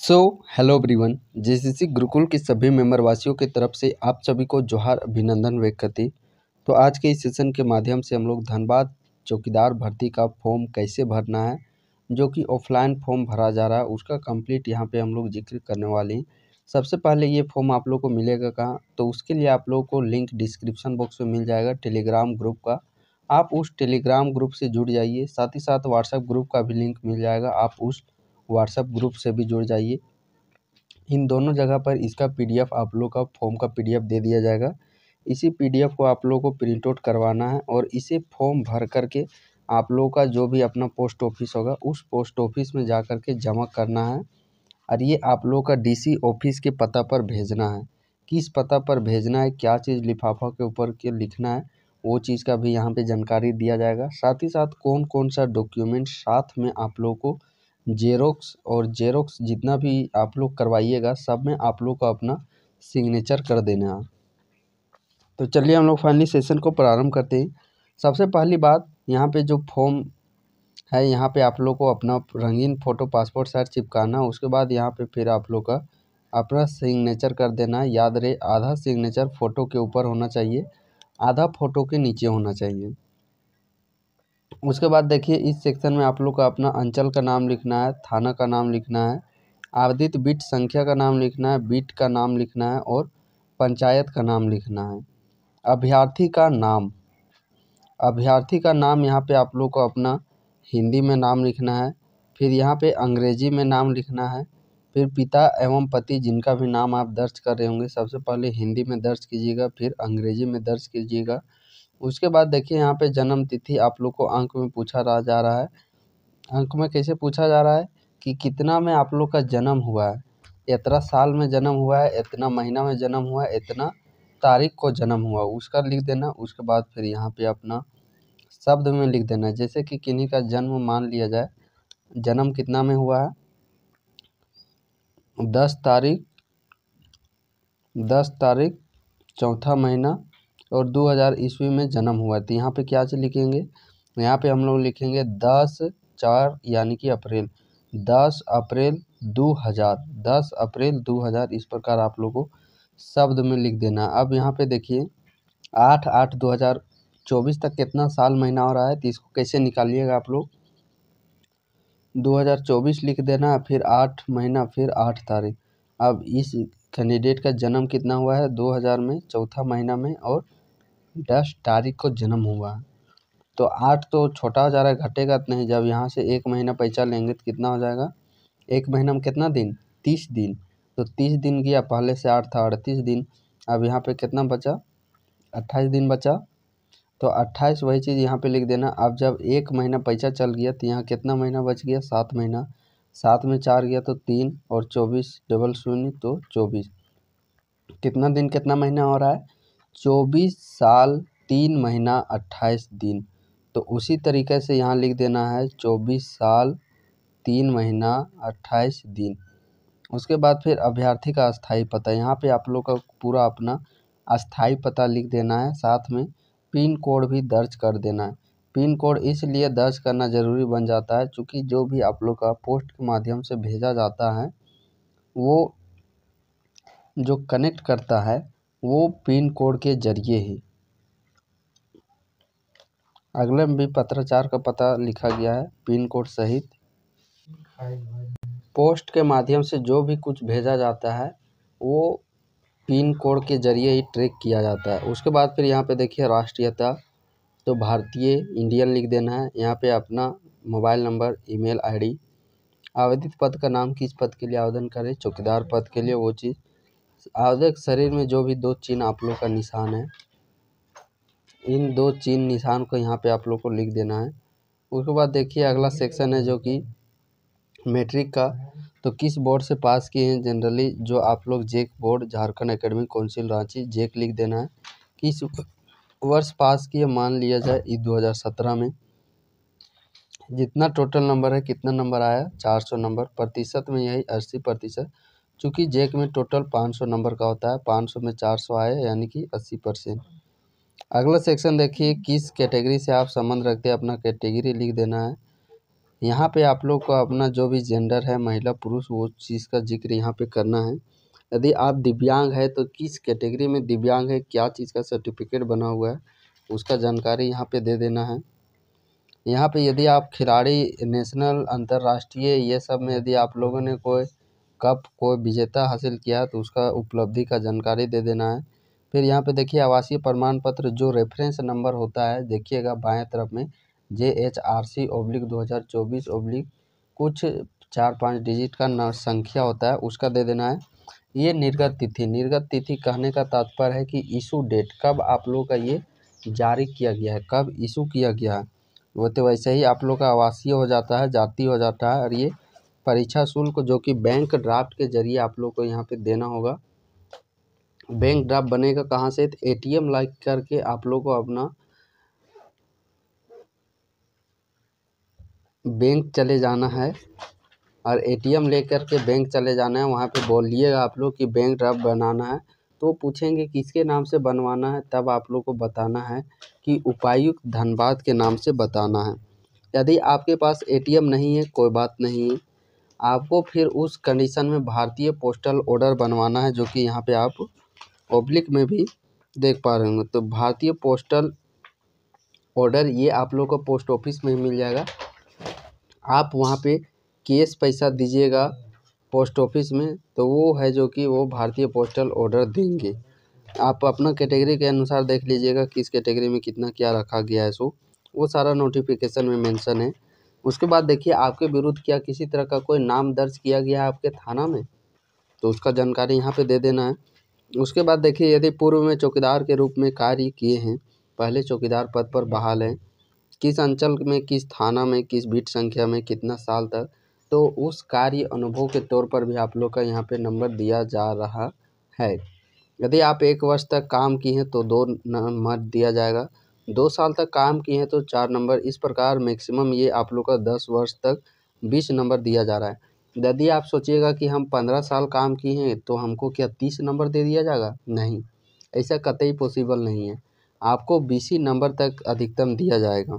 So hello everyone JCC Gurukul के सभी member वासियों की तरफ़ से आप सभी को जोहार अभिनंदन व्यक्त करती तो आज के इस सेशन के माध्यम से हम लोग धनबाद चौकीदार भर्ती का फॉर्म कैसे भरना है, जो कि ऑफलाइन फॉर्म भरा जा रहा है, उसका कंप्लीट यहाँ पे हम लोग ज़िक्र करने वाले हैं। सबसे पहले ये फॉर्म आप लोग को मिलेगा कहाँ? तो उसके लिए आप लोग को लिंक डिस्क्रिप्शन बॉक्स में मिल जाएगा टेलीग्राम ग्रुप का। आप उस टेलीग्राम ग्रुप से जुड़ जाइए। साथ ही साथ व्हाट्सएप ग्रुप का भी लिंक मिल जाएगा। आप उस व्हाट्सएप ग्रुप से भी जुड़ जाइए। इन दोनों जगह पर इसका पीडीएफ आप लोग का फॉर्म का पीडीएफ दे दिया जाएगा। इसी पीडीएफ को आप लोग को प्रिंट आउट करवाना है और इसे फॉर्म भर करके आप लोगों का जो भी अपना पोस्ट ऑफ़िस होगा, उस पोस्ट ऑफ़िस में जा कर के जमा करना है और ये आप लोग का डीसी ऑफ़िस के पता पर भेजना है। किस पता पर भेजना है, क्या चीज़ लिफाफा के ऊपर के लिखना है, वो चीज़ का भी यहाँ पे जानकारी दिया जाएगा। साथ ही साथ कौन कौन सा डॉक्यूमेंट साथ में आप लोग को जेरोक्स और जेरोक्स जितना भी आप लोग करवाइएगा, सब में आप लोग को अपना सिग्नेचर कर देना तो चलिए हम लोग फाइनली सेशन को प्रारंभ करते हैं। सबसे पहली बात, यहाँ पे जो फॉर्म है, यहाँ पे आप लोग को अपना रंगीन फ़ोटो पासपोर्ट साइज़ चिपकाना उसके बाद यहाँ पे फिर आप लोग का अपना सिग्नेचर कर देना याद रहे, आधा सिग्नेचर फ़ोटो के ऊपर होना चाहिए, आधा फ़ोटो के नीचे होना चाहिए। उसके बाद देखिए, इस सेक्शन में आप लोग का अपना अंचल का नाम लिखना है, थाना का नाम लिखना है आवेदित बिट संख्या का नाम लिखना है, बिट का नाम लिखना है और पंचायत का नाम लिखना है। अभ्यर्थी का नाम। अभ्यर्थी का नाम यहाँ पे आप लोग को अपना हिंदी में नाम लिखना है, फिर यहाँ पे अंग्रेज़ी में नाम लिखना है, फिर पिता एवं पति जिनका भी नाम आप दर्ज कर रहे होंगे, सबसे पहले हिंदी में दर्ज कीजिएगा, फिर अंग्रेज़ी में दर्ज कीजिएगा उसके बाद देखिए यहाँ पे जन्म तिथि आप लोग को अंक में पूछा रहा जा रहा है। अंक में कैसे पूछा जा रहा है कि कितना में आप लोग का जन्म हुआ है? इतना साल में जन्म हुआ है, इतना महीना में जन्म हुआ है, इतना तारीख को जन्म हुआ, उसका लिख देना, उसके बाद फिर यहाँ पे अपना शब्द में लिख देना। जैसे कि किन्हीं का जन्म मान लिया जाए, जन्म कितना में हुआ है? दस तारीख दस तारीख, चौथा महीना और 2000 ईस्वी में जन्म हुआ तो यहाँ पे क्या चीज़ लिखेंगे यहाँ पे हम लोग लिखेंगे, दस चार यानी कि अप्रैल। दस अप्रैल दो हज़ार। दस अप्रैल दो हज़ार, इस प्रकार आप लोग को शब्द में लिख देना अब यहाँ पे देखिए, आठ आठ दो हज़ार चौबीस तक कितना साल महीना हो रहा है? तो इसको कैसे निकालिएगा आप लोग? दो हज़ार चौबीस लिख देना, फिर आठ महीना, फिर आठ तारीख। अब इस कैंडिडेट का जन्म कितना हुआ है? दो हज़ार में, चौथा महीना में और दस तारीख को जन्म हुआ। तो आठ तो छोटा हो जा रहा है, घटेगा तो नहीं। जब यहाँ से एक महीना पैसा लेंगे तो कितना हो जाएगा? एक महीना में कितना दिन? तीस दिन। तो तीस दिन गया पहले से आठ था, अड़तीस दिन। अब यहाँ पे कितना बचा? अट्ठाईस दिन बचा। तो अट्ठाईस वही चीज़ यहाँ पे लिख देना। अब जब एक महीना पैसा चल गया तो यहाँ कितना महीना बच गया? सात महीना। सात में चार गया तो तीन और चौबीस डबल शून्य तो चौबीस। कितना दिन कितना महीना हो रहा है? चौबीस साल, तीन महीना, अट्ठाईस दिन। तो उसी तरीके से यहाँ लिख देना है, चौबीस साल, तीन महीना, अट्ठाईस दिन। उसके बाद फिर अभ्यर्थी का अस्थाई पता। यहाँ पे आप लोग का पूरा अपना अस्थाई पता लिख देना है। साथ में पिन कोड भी दर्ज कर देना है। पिन कोड इसलिए दर्ज करना ज़रूरी बन जाता है क्योंकि जो भी आप लोग का पोस्ट के माध्यम से भेजा जाता है, वो जो कनेक्ट करता है वो पिन कोड के ज़रिए ही। अगले में भी पत्राचार का पता लिखा गया है, पिन कोड सहित। पोस्ट के माध्यम से जो भी कुछ भेजा जाता है, वो पिन कोड के ज़रिए ही ट्रैक किया जाता है। उसके बाद फिर यहाँ पे देखिए राष्ट्रीयता तो भारतीय इंडियन लिख देना है। यहाँ पे अपना मोबाइल नंबर, ईमेल आईडी, आवेदित पद का नाम किस पद के लिए आवेदन करें, चौकीदार पद के लिए, वो चीज़। आवेदक शरीर में जो भी दो चिन्ह आप लोग का निशान है, इन दो चिन्ह निशान को यहाँ पे आप लोग को लिख देना है। उसके बाद देखिए, अगला सेक्शन है जो कि मैट्रिक का। तो किस बोर्ड से पास किए हैं? जनरली जो आप लोग JAC board Jharkhand academic council Ranchi JAC लिख देना है। किस वर्ष पास किए मान लिया जाए ई दो हज़ार सत्रह में। जितना टोटल नंबर है, कितना नंबर आया? चार सौ नंबर प्रतिशत में यही अस्सी प्रतिशत। चूँकि जेक में टोटल पाँच सौ नंबर का होता है, पाँच सौ में चार सौ आए, यानी कि अस्सी परसेंट। अगला सेक्शन देखिए, किस कैटेगरी से आप संबंध रखते हैं, अपना कैटेगरी लिख देना है। यहाँ पे आप लोग को अपना जो भी जेंडर है, महिला, पुरुष, वो चीज़ का ज़िक्र यहाँ पे करना है। यदि आप दिव्यांग है तो किस कैटेगरी में दिव्यांग है, क्या चीज़ का सर्टिफिकेट बना हुआ है, उसका जानकारी यहाँ पे दे देना है। यहाँ पे यदि आप खिलाड़ी, नेशनल, अंतर्राष्ट्रीय, ये सब में यदि आप लोगों ने कोई कप कोई विजेता हासिल किया तो उसका उपलब्धि का जानकारी दे देना है। फिर यहाँ पे देखिए, आवासीय प्रमाण पत्र जो रेफरेंस नंबर होता है, देखिएगा बाएँ तरफ़ में J H R C oblique दो हज़ार चौबीस ओब्लिक कुछ चार पाँच डिजिट का संख्या होता है, उसका दे देना है। ये निर्गत तिथि निर्गत तिथि कहने का तात्पर्य है कि इशू डेट कब आप लोग का ये जारी किया गया है, कब इशू किया गया है। वो तो वैसे ही आप लोग का आवासीय हो जाता है, जाति हो जाता है, और ये परीक्षा शुल्क जो कि बैंक ड्राफ्ट के ज़रिए आप लोग को यहाँ पे देना होगा। बैंक ड्राफ्ट बनेगा कहाँ से? ए टी एम लाइक करके आप लोग को अपना बैंक चले जाना है और एटीएम लेकर के बैंक चले जाना है। वहाँ पे बोलिएगा आप लोग कि बैंक ड्राफ्ट बनाना है। तो पूछेंगे किसके नाम से बनवाना है, तब आप लोग को बताना है कि उपायुक्त धनबाद के नाम से बताना है। यदि आपके पास एटीएम नहीं है, कोई बात नहीं। है आपको फिर उस कंडीशन में भारतीय पोस्टल ऑर्डर बनवाना है, जो कि यहाँ पे आप पब्लिक में भी देख पा रहे होंगे। तो भारतीय पोस्टल ऑर्डर ये आप लोग को पोस्ट ऑफ़िस में मिल जाएगा। आप वहाँ पे कैश पैसा दीजिएगा पोस्ट ऑफ़िस में तो वो है जो कि वो भारतीय पोस्टल ऑर्डर देंगे। आप अपना कैटेगरी के अनुसार देख लीजिएगा, किस कैटेगरी में कितना क्या रखा गया है, सो वो सारा नोटिफिकेशन में मेंशन है। उसके बाद देखिए, आपके विरुद्ध क्या किसी तरह का कोई नाम दर्ज किया गया है आपके थाना में? तो उसका जानकारी यहाँ पे दे देना है। उसके बाद देखिए, यदि पूर्व में चौकीदार के रूप में कार्य किए हैं, पहले चौकीदार पद पर बहाल हैं, किस अंचल में, किस थाना में, किस बीट संख्या में, कितना साल तक तो उस कार्य अनुभव के तौर पर भी आप लोग का यहाँ पे नंबर दिया जा रहा है। यदि आप एक वर्ष तक काम किए हैं तो दो नंबर दिया जाएगा। दो साल तक काम किए हैं तो चार नंबर। इस प्रकार मैक्सिमम ये आप लोग का दस वर्ष तक बीस नंबर दिया जा रहा है। यदि आप सोचिएगा कि हम पंद्रह साल काम किए हैं तो हमको क्या तीस नंबर दे दिया जाएगा? नहीं, ऐसा कतई पॉसिबल नहीं है। आपको बीस नंबर तक अधिकतम दिया जाएगा।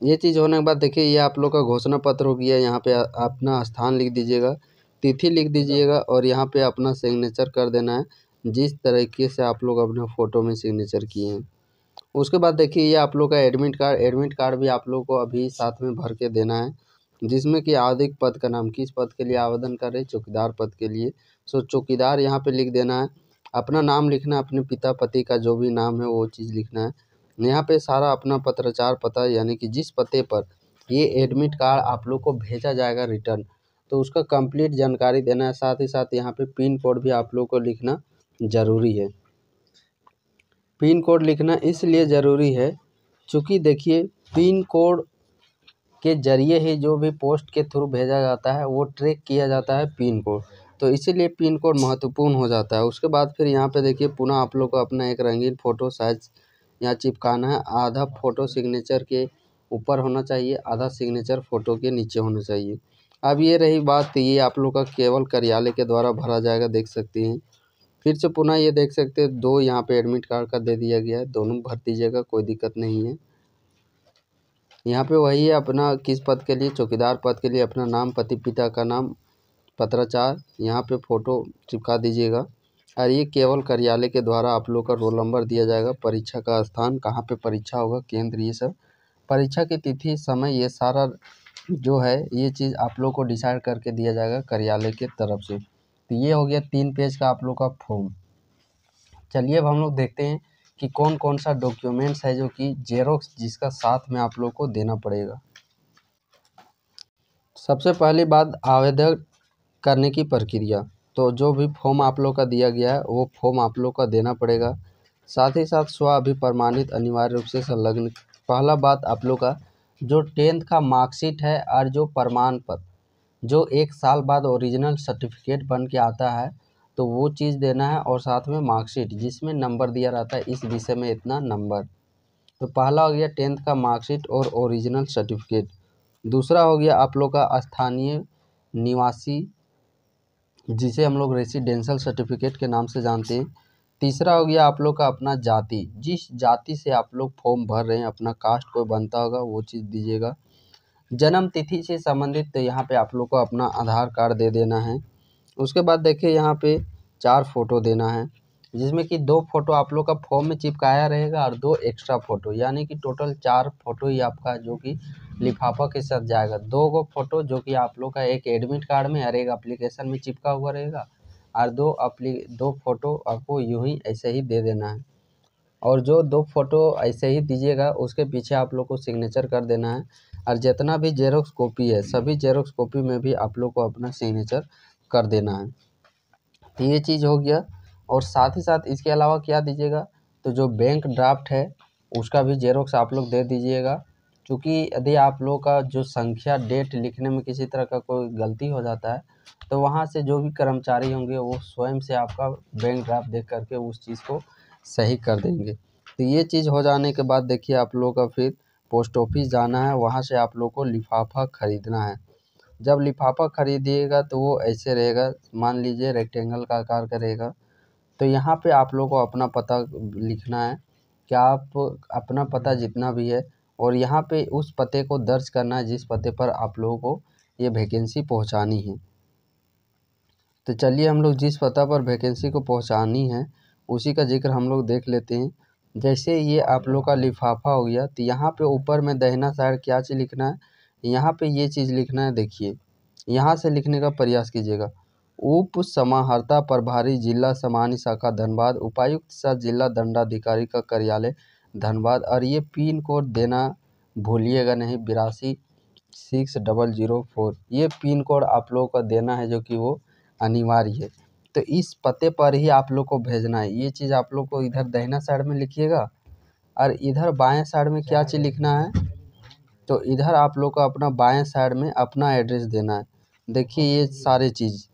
ये चीज़ होने के बाद देखिए, ये आप लोग का घोषणा पत्र हो गया यहाँ पे अपना स्थान लिख दीजिएगा, तिथि लिख दीजिएगा और यहाँ पे अपना सिग्नेचर कर देना है। जिस तरीके से आप लोग अपने फ़ोटो में सिग्नेचर किए हैं। उसके बाद देखिए, ये आप लोग का एडमिट कार्ड एडमिट कार्ड भी आप लोग को अभी साथ में भर के देना है, जिसमें कि आवधिक पद का नाम, किस पद के लिए आवेदन कर रहे चौकीदार पद के लिए। सो चौकीदार यहाँ पे लिख देना है, अपना नाम लिखना है, अपने पिता, पति का जो भी नाम है, वो चीज़ लिखना है। यहाँ पे सारा अपना पत्राचार पता, यानी कि जिस पते पर ये एडमिट कार्ड आप लोग को भेजा जाएगा रिटर्न तो उसका कंप्लीट जानकारी देना है। साथ ही साथ यहाँ पे पिन कोड भी आप लोग को लिखना ज़रूरी है। पिन कोड लिखना इसलिए ज़रूरी है, चूँकि देखिए, पिन कोड के ज़रिए ही जो भी पोस्ट के थ्रू भेजा जाता है, वो ट्रैक किया जाता है पिन कोड। तो इसीलिए पिन कोड महत्वपूर्ण हो जाता है। उसके बाद फिर यहाँ पे देखिए, पुनः आप लोग को अपना एक रंगीन फ़ोटो साइज़ यहाँ चिपकाना है। आधा फ़ोटो सिग्नेचर के ऊपर होना चाहिए, आधा सिग्नेचर फ़ोटो के नीचे होना चाहिए। अब ये रही बात, ये आप लोग का केवल कार्यालय के द्वारा भरा जाएगा, देख सकते हैं। फिर से पुनः ये देख सकते हैं, दो यहाँ पे एडमिट कार्ड का दे दिया गया है, दोनों भर दीजिएगा, कोई दिक्कत नहीं है। यहाँ पे वही है, अपना किस पद के लिए, चौकीदार पद के लिए, अपना नाम, पति पिता का नाम, पत्राचार, यहाँ पे फ़ोटो चिपका दीजिएगा। और ये केवल कार्यालय के द्वारा आप लोग का रोल नंबर दिया जाएगा, परीक्षा का स्थान, कहाँ पे परीक्षा होगा, केंद्र, ये सब। परीक्षा की तिथि, समय, ये सारा जो है, ये चीज़ आप लोग को डिसाइड करके दिया जाएगा, कार्यालय के तरफ़ से। तो ये हो गया तीन पेज का आप लोग का फॉर्म चलिए अब हम लोग देखते हैं कि कौन कौन सा डॉक्यूमेंट्स है जो कि जेरोक्स जिसका साथ में आप लोग को देना पड़ेगा। सबसे पहली बात, आवेदन करने की प्रक्रिया। तो जो भी फॉर्म आप लोग का दिया गया है, वो फॉर्म आप लोग का देना पड़ेगा। साथ ही साथ स्व अभी प्रमाणित अनिवार्य रूप से संलग्न। पहला बात आप लोग का, जो टेंथ का मार्कशीट है और जो प्रमाण पत्र। जो एक साल बाद ओरिजिनल सर्टिफिकेट बन के आता है तो वो चीज़ देना है और साथ में मार्कशीट, जिसमें नंबर दिया रहता है, इस विषय में इतना नंबर। तो पहला हो गया टेंथ का मार्कशीट और ओरिजिनल सर्टिफिकेट। दूसरा हो गया आप लोग का स्थानीय निवासी, जिसे हम लोग रेसिडेंशल सर्टिफिकेट के नाम से जानते हैं। तीसरा हो गया आप लोग का अपना जाति। जिस जाति से आप लोग फॉर्म भर रहे हैं, अपना कास्ट कोई बनता होगा, वो चीज़ दीजिएगा। जन्म तिथि से संबंधित यहाँ पे आप लोग को अपना आधार कार्ड दे देना है। उसके बाद देखिए यहाँ पे चार फ़ोटो देना है, जिसमें कि दो फ़ोटो आप लोग का फॉर्म में चिपकाया रहेगा और दो एक्स्ट्रा फ़ोटो, यानी कि टोटल चार फ़ोटो ही आपका जो कि लिफाफा के साथ जाएगा। दो गो फ़ोटो जो कि आप लोग का एक एडमिट कार्ड में और एक अप्लीकेशन में चिपका हुआ रहेगा और दो अपली, दो फ़ोटो आपको यूँ ही ऐसे ही दे देना है। और जो दो फ़ोटो ऐसे ही दीजिएगा, उसके पीछे आप लोग को सिग्नेचर कर देना है। और जितना भी जेरोक्स कॉपी है, सभी जेरोक्स कॉपी में भी आप लोग को अपना सिग्नेचर कर देना है। तो ये चीज़ हो गया। और साथ ही साथ इसके अलावा क्या दीजिएगा तो जो बैंक ड्राफ्ट है, उसका भी जेरोक्स आप लोग दे दीजिएगा। क्योंकि यदि आप लोग का जो संख्या डेट लिखने में किसी तरह का कोई गलती हो जाता है तो वहाँ से जो भी कर्मचारी होंगे, वो स्वयं से आपका बैंक ड्राफ्ट देख करके उस चीज़ को सही कर देंगे। तो ये चीज़ हो जाने के बाद देखिए आप लोग का फिर पोस्ट ऑफ़िस जाना है, वहाँ से आप लोग को लिफाफा ख़रीदना है। जब लिफाफा ख़रीदिएगा तो वो ऐसे रहेगा, मान लीजिए रेक्टेंगल का आकार का रहेगा तो यहाँ पे आप लोग को अपना पता लिखना है कि आप अपना पता जितना भी है और यहाँ पे उस पते को दर्ज करना है जिस पते पर आप लोगों को ये वैकेंसी पहुँचानी है। तो चलिए हम लोग जिस पता पर वैकेंसी को पहुँचानी है, उसी का ज़िक्र हम लोग देख लेते हैं। जैसे ये आप लोग का लिफाफा हो गया तो यहाँ पे ऊपर में दहना साइड क्या चीज़ लिखना है? यहाँ पे ये चीज़ लिखना है, देखिए। यहाँ से लिखने का प्रयास कीजिएगा। उप समाहर्ता प्रभारी जिला सामान्य शाखा धनबाद, उपायुक्त सह जिला दंडाधिकारी का कार्यालय धनबाद, और ये पिन कोड देना भूलिएगा नहीं, बिरासी सिक्स डबल ज़ीरो फोर। ये पिन कोड आप लोगों का देना है जो कि वो अनिवार्य है। तो इस पते पर ही आप लोग को भेजना है। ये चीज़ आप लोग को इधर दहिना साइड में लिखिएगा और इधर बाएँ साइड में क्या चीज़ लिखना है? तो इधर आप लोग को अपना बाएँ साइड में अपना एड्रेस देना है। देखिए ये सारे चीज़।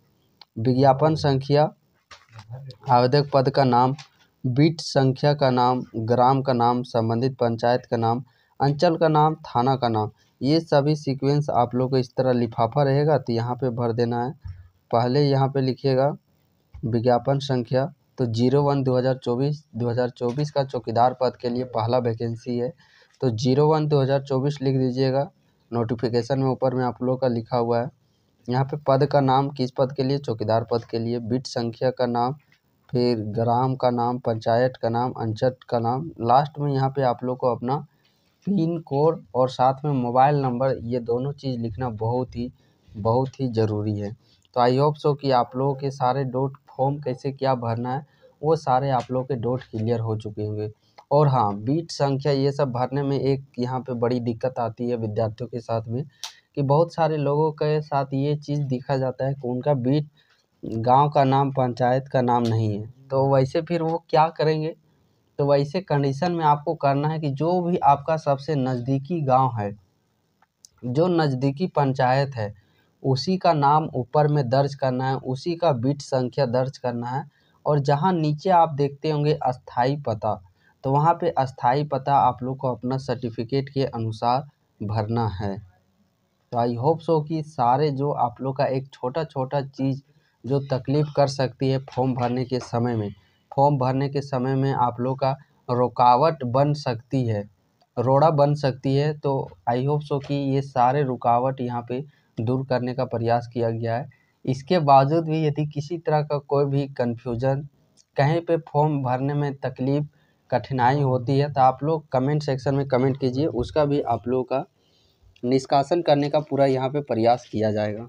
विज्ञापन संख्या, आवेदक पद का नाम, बीट संख्या का नाम, ग्राम का नाम, संबंधित पंचायत का नाम, अंचल का नाम, थाना का नाम। ये सभी सीक्वेंस आप लोग को इस तरह लिफाफा रहेगा तो यहाँ पे भर देना है। पहले यहाँ पे लिखिएगा। विज्ञापन संख्या तो ज़ीरो वन दो हज़ार चौबीस, दो हज़ार चौबीस का चौकीदार पद के लिए पहला वैकेंसी है। तो ज़ीरो वन दो हज़ार चौबीस लिख दीजिएगा। नोटिफिकेशन में ऊपर में आप लोग का लिखा हुआ है। यहाँ पे पद का नाम, किस पद के लिए? चौकीदार पद के लिए। बिट संख्या का नाम, फिर ग्राम का नाम, पंचायत का नाम, अंचल का नाम। लास्ट में यहाँ पे आप लोग को अपना पिन कोड और साथ में मोबाइल नंबर, ये दोनों चीज़ लिखना बहुत ही बहुत ही ज़रूरी है। तो आई होप सो कि आप लोगों के सारे डोट फॉर्म कैसे क्या भरना है, वो सारे आप लोग के डोट क्लियर हो चुके होंगे। और हाँ बीट संख्या ये सब भरने में एक यहाँ पे बड़ी दिक्कत आती है विद्यार्थियों के साथ में, कि बहुत सारे लोगों के साथ ये चीज़ देखा जाता है कि उनका बीट गाँव का नाम, पंचायत का नाम नहीं है। तो वैसे फिर वो क्या करेंगे? तो वैसे कंडीशन में आपको करना है कि जो भी आपका सबसे नज़दीकी गाँव है, जो नज़दीकी पंचायत है उसी का नाम ऊपर में दर्ज करना है, उसी का बिट संख्या दर्ज करना है और जहाँ नीचे आप देखते होंगे अस्थाई पता तो वहाँ पे अस्थाई पता आप लोग को अपना सर्टिफिकेट के अनुसार भरना है। तो आई होप सो कि सारे जो आप लोग का एक छोटा छोटा चीज़ जो तकलीफ़ कर सकती है फॉर्म भरने के समय में फॉर्म भरने के समय में आप लोग का रुकावट बन सकती है, रोड़ा बन सकती है तो आई होप सो कि ये सारे रुकावट यहाँ पे दूर करने का प्रयास किया गया है। इसके बावजूद भी यदि किसी तरह का कोई भी कन्फ्यूज़न कहीं पे फॉर्म भरने में तकलीफ़, कठिनाई होती है तो आप लोग कमेंट सेक्शन में कमेंट कीजिए, उसका भी आप लोगों का निष्कासन करने का पूरा यहाँ पे प्रयास किया जाएगा।